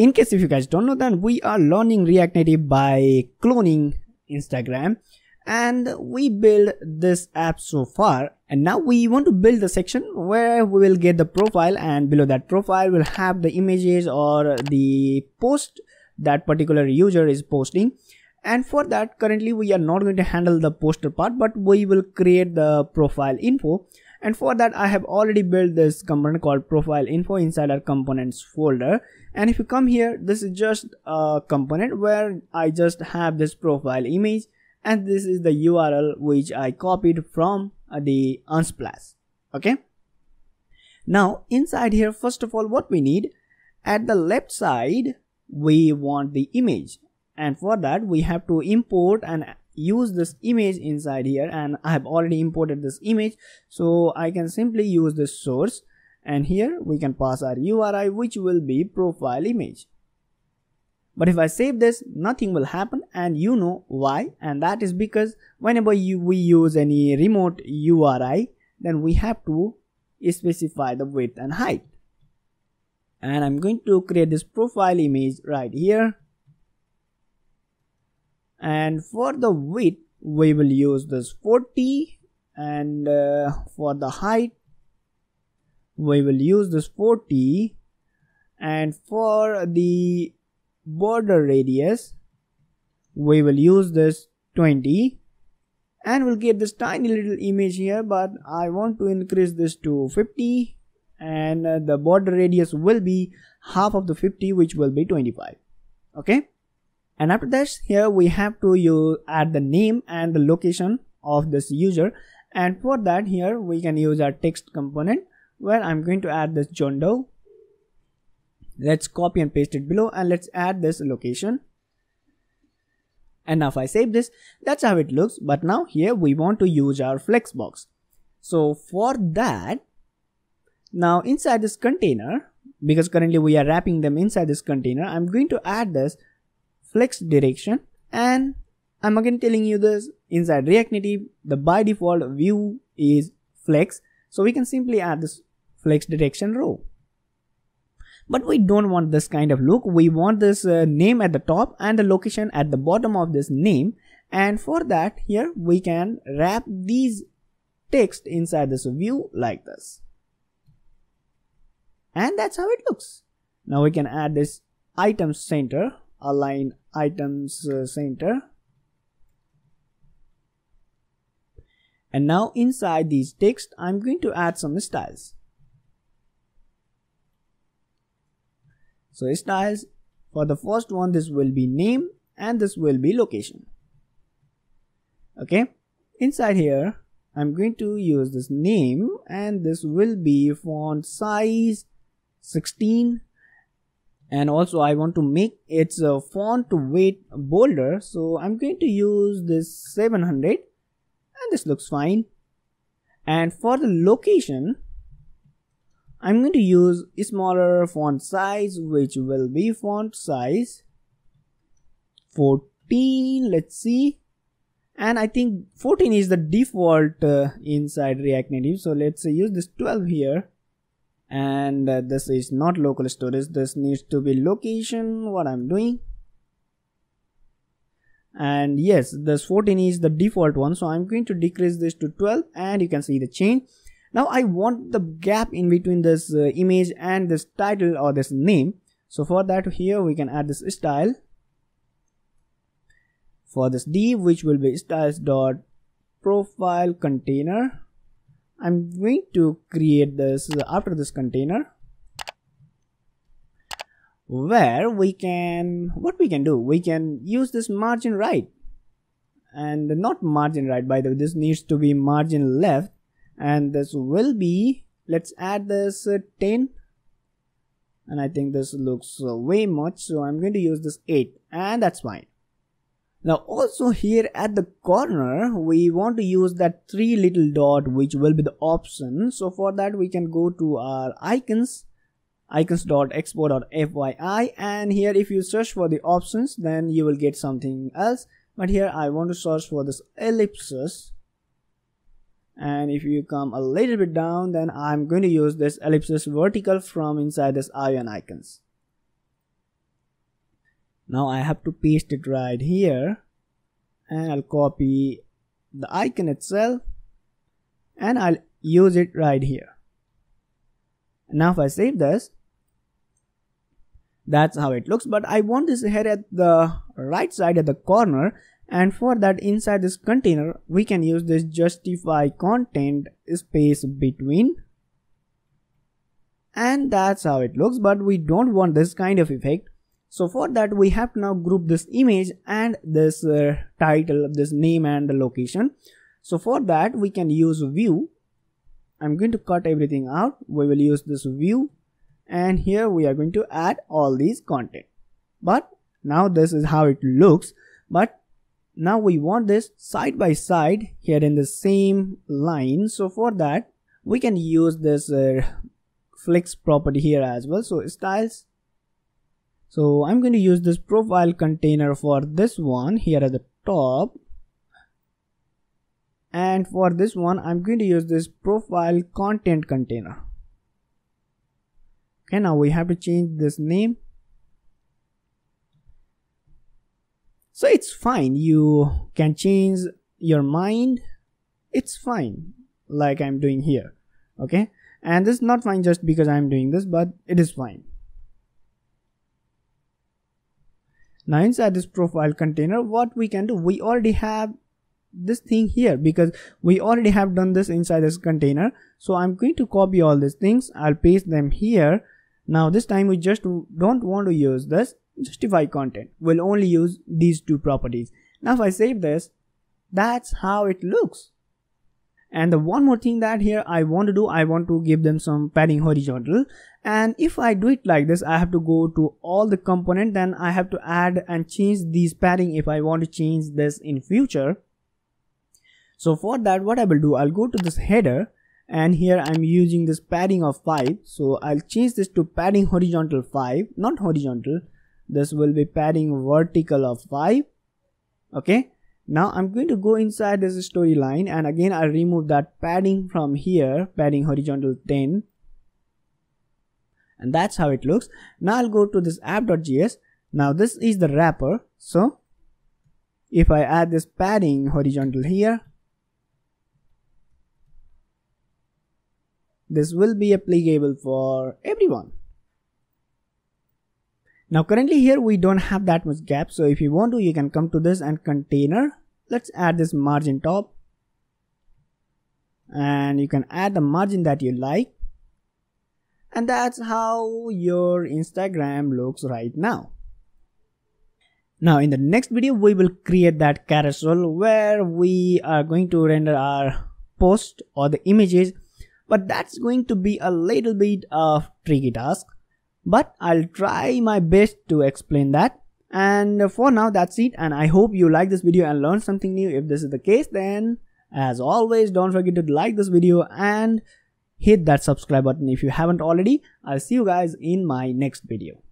in case if you guys don't know that we are learning react native by cloning instagram. And we build this app so far. And now we want to build the section where we will get the profile. And below that profile will have the images or the post that particular user is posting. And for that currently we are not going to handle the poster part but we will create the profile info and for that I have already built this component called profile info inside our components folder. And if you come here this is just a component where I just have this profile image. And this is the URL which I copied from uh, the Unsplash. Okay? Now inside here first of all what we need at the left side we want the image. And for that we have to import and use this image inside here and I have already imported this image. So I can simply use this source and here we can pass our URI which will be profile image. But if I save this nothing will happen and you know why and that is because whenever you, we use any remote URI then we have to specify the width and height. And I'm going to create this profile image right here and for the width we will use this 40 and uh, for the height we will use this 40 and for the border radius we will use this 20 and we'll get this tiny little image here but I want to increase this to 50 and uh, the border radius will be half of the 50 which will be 25 okay and after that here we have to use add the name and the location of this user. And for that here we can use our text component where I'm going to add this John Doe. Let's copy and paste it below and let's add this location. And now if I save this that's how it looks. But now here we want to use our flexbox so for that now inside this container because currently we are wrapping them inside this container I'm going to add this flex direction and I'm again telling you this inside React Native the by default view is flex. So we can simply add this flex direction row. But we don't want this kind of look. We want this uh, name at the top and the location at the bottom of this name. And for that here we can wrap these text inside this view like this. And that's how it looks. Now we can add this item center align items uh, center. And now inside these text I'm going to add some styles. So styles for the first one this will be name and this will be location. Okay? Inside here I'm going to use this name and this will be font size 16 and also I want to make its uh, font weight bolder. So I'm going to use this 700 and this looks fine. And for the location I'm going to use a smaller font size which will be font size 14 let's see. And I think 14 is the default uh, inside React Native. So let's use this 12 here and uh, this is not local storage this needs to be location what i'm doing. And yes this 14 is the default one. So i'm going to decrease this to 12 and you can see the change. Now i want the gap in between this uh, image and this title or this name. So for that here we can add this style. For this div which will be styles dot profile container I'm going to create this after this container where we can what we can do we can use this margin right. And not margin right by the way this needs to be margin left. And this will be let's add this uh, 10 and I think this looks uh, way much so I'm going to use this 8 and that's fine now also here at the corner we want to use that three little dot which will be the option. So for that we can go to our icons icons.expo.fyi and here if you search for the options then you will get something else. But here I want to search for this ellipsis. And if you come a little bit down then I'm going to use this ellipsis vertical from inside this Ionicons now I have to paste it right here and I'll copy the icon itself and I'll use it right here. Now if I save this that's how it looks but I want this here at the right side at the corner and for that inside this container we can use this justify content space between and that's how it looks but we don't want this kind of effect so for that we have to now group this image and this uh, title this name and the location. So for that we can use view. I'm going to cut everything out. We will use this view. And here we are going to add all these content. But now this is how it looks. But now we want this side by side here in the same line. So for that we can use this uh, flex property here as well. So styles so i'm going to use this profile container for this one here at the top. And for this one i'm going to use this profile content container. Okay now we have to change this name. So it's fine. You can change your mind. It's fine like i'm doing here. Okay? And this is not fine just because i'm doing this but it is fine now inside this profile container. What we can do we already have this thing here because we already have done this inside this container. So i'm going to copy all these things. I'll paste them here. Now this time we just don't want to use this justify content. We'll only use these two properties. Now if i save this that's how it looks and the one more thing that here I want to do I want to give them some padding horizontal. And if I do it like this I have to go to all the component then I have to add and change these padding if I want to change this in future. So for that what I will do I'll go to this header. And here I'm using this padding of 5 so I'll change this to padding horizontal 5 not horizontal. This will be padding vertical of 5 okay now I'm going to go inside this storyline and again I'll remove that padding from here padding horizontal 10 and that's how it looks. Now I'll go to this app.js now this is the wrapper. So if I add this padding horizontal here this will be applicable for everyone. Now currently here we don't have that much gap. So if you want to you can come to this and container let's add this margin top. And you can add the margin that you like. And that's how your instagram looks right now. Now in the next video we will create that carousel where we are going to render our post or the images. But that's going to be a little bit of tricky task. But I'll try my best to explain that and for now that's it. And I hope you like this video and learned something new. If this is the case then as always don't forget to like this video and hit that subscribe button if you haven't already. I'll see you guys in my next video